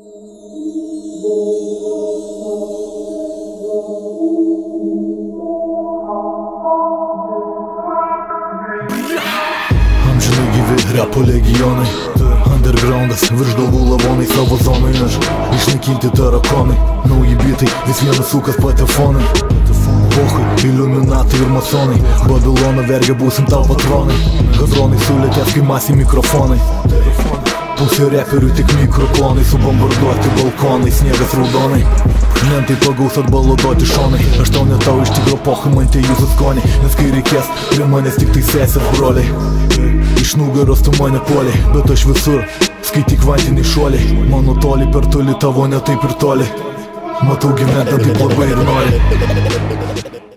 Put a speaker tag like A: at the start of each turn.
A: Amžinai gyvi repo legionai Undergroundas, virš galvų lavonai Savo zonai aš išnaikinti tarakonai Nauji bitai, vis vienas sukas patefonai Bohai, iliuminatai ir masonai Babilono vergia būsim tau patronai Hadronai sulėtės kai masi mikrofonai Pusė reperių tik mikroklonai Subombarduoti balkonai, sniegas raudonai. Mentai pagaus atbaloduoti šonai. Aš tau netau iš tikro pohai man tie jūsų skoniai Nes kai reikės, prie manęs tik tai sesės broliai. Iš nugaros tu mane puoliai, bet aš visur Skaityk kvantiniai šuoliai Mano toli per toli, tavo ne taip ir toli. Matau gyventą taip labai ir nori